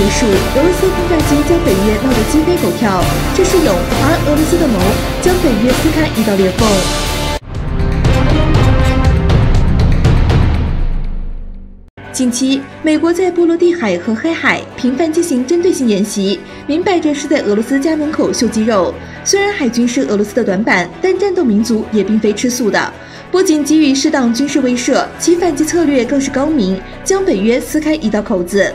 结束，俄罗斯轰炸机将北约闹得鸡飞狗跳，这是勇，而俄罗斯的谋将北约撕开一道裂缝。近期，美国在波罗的海和黑海频繁进行针对性演习，明摆着是在俄罗斯家门口秀肌肉。虽然海军是俄罗斯的短板，但战斗民族也并非吃素的。不仅给予适当军事威慑，其反击策略更是高明，将北约撕开一道口子。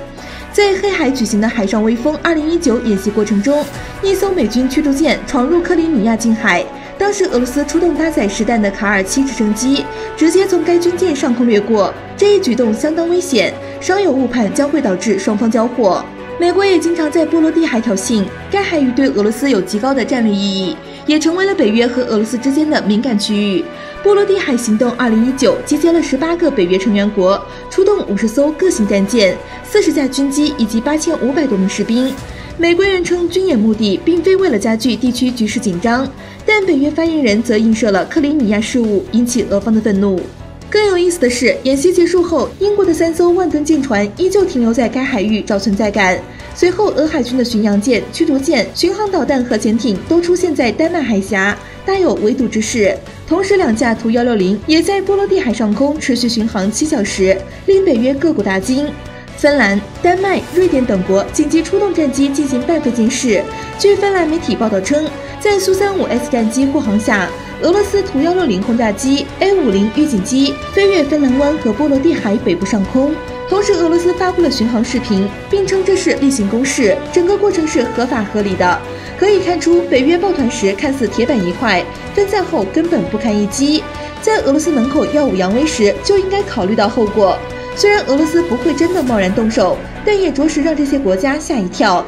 在黑海举行的海上威风2019演习过程中，一艘美军驱逐舰闯入克里米亚近海。当时，俄罗斯出动搭载实弹的卡尔七直升机，直接从该军舰上空掠过。这一举动相当危险，稍有误判将会导致双方交火。美国也经常在波罗的海挑衅，该海域对俄罗斯有极高的战略意义，也成为了北约和俄罗斯之间的敏感区域。波罗的海行动2019集结了十八个北约成员国，出动五十艘各型战舰、四十架军机以及八千五百多名士兵。美国人称军演目的并非为了加剧地区局势紧张，但北约发言人则映射了克里米亚事务，引起俄方的愤怒。更有意思的是，演习结束后，英国的三艘万吨舰船依旧停留在该海域找存在感。随后，俄海军的巡洋舰、驱逐舰、巡航导弹和潜艇都出现在丹麦海峡，大有围堵之势。同时，两架图幺六零也在波罗的海上空持续巡航七小时，令北约各国大惊。芬兰、丹麦、瑞典等国紧急出动战机进行半飞监视。据芬兰媒体报道称，在苏三五 S 战机护航下，俄罗斯图幺六零轰炸机、A 五零预警机飞越芬兰湾和波罗的海北部上空。同时，俄罗斯发布了巡航视频，并称这是例行公事，整个过程是合法合理的。可以看出，北约抱团时看似铁板一块，分散后根本不堪一击。在俄罗斯门口耀武扬威时，就应该考虑到后果。虽然俄罗斯不会真的贸然动手，但也着实让这些国家吓一跳。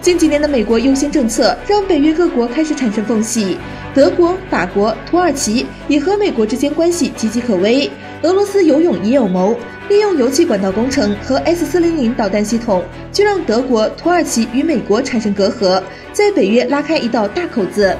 近几年的美国优先政策让北约各国开始产生缝隙，德国、法国、土耳其也和美国之间关系岌岌可危。俄罗斯有勇也有谋，利用油气管道工程和 S 四零零导弹系统，就让德国、土耳其与美国产生隔阂，在北约拉开一道大口子。